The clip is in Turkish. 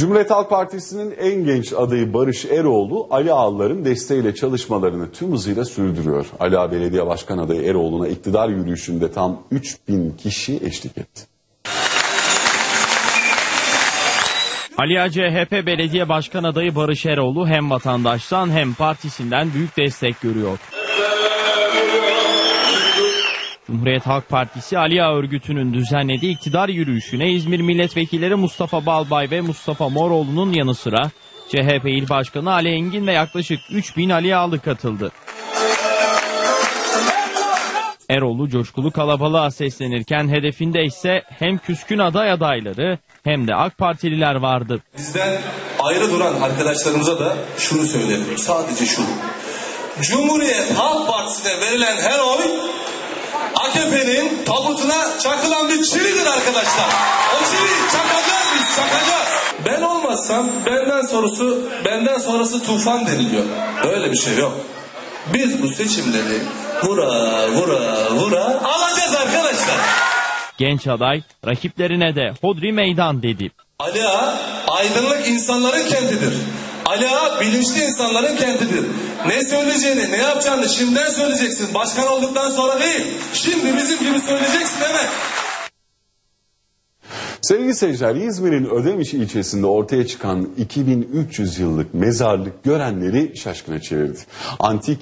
Cumhuriyet Halk Partisi'nin en genç adayı Barış Eroğlu, Ali Ağaların desteğiyle çalışmalarını tüm hızıyla sürdürüyor. Ali Ağa Belediye Başkan adayı Eroğlu'na iktidar yürüyüşünde tam 3000 kişi eşlik etti. Ali Ağa CHP Belediye Başkan adayı Barış Eroğlu hem vatandaştan hem partisinden büyük destek görüyor. Cumhuriyet Halk Partisi Ali Ağa örgütünün düzenlediği iktidar yürüyüşüne İzmir milletvekilleri Mustafa Balbay ve Mustafa Moroğlu'nun yanı sıra CHP İl Başkanı Ali Engin ve yaklaşık 3000 Ali Ağalı katıldı. Eroğlu coşkulu kalabalığa seslenirken hedefinde ise hem küskün aday adayları hem de AK Partililer vardı. Bizden ayrı duran arkadaşlarımıza da şunu söyledim. Sadece şunu. Cumhuriyet Halk Partisi'ne verilen her oy AKP'nin tabutuna çakılan bir çividir arkadaşlar. O çivi çakacağız biz çakacağız. Ben olmazsam benden sonrası benden sonrası tufan deniliyor. Öyle bir şey yok. Biz bu seçimleri vura vura vura alacağız arkadaşlar. Genç aday rakiplerine de hodri meydan dedi. Ali Ağa aydınlık insanların kentidir. Ali Ağa bilinçli insanların kentidir. Ne söyleyeceğini, ne yapacağını şimdiden söyleyeceksin. Başkan olduktan sonra değil. Şimdi bizim gibi söyleyeceksin hemen. Sevgili seyirciler, İzmir'in Ödemiş ilçesinde ortaya çıkan 2300 yıllık mezarlık görenleri şaşkına çevirdi. Antik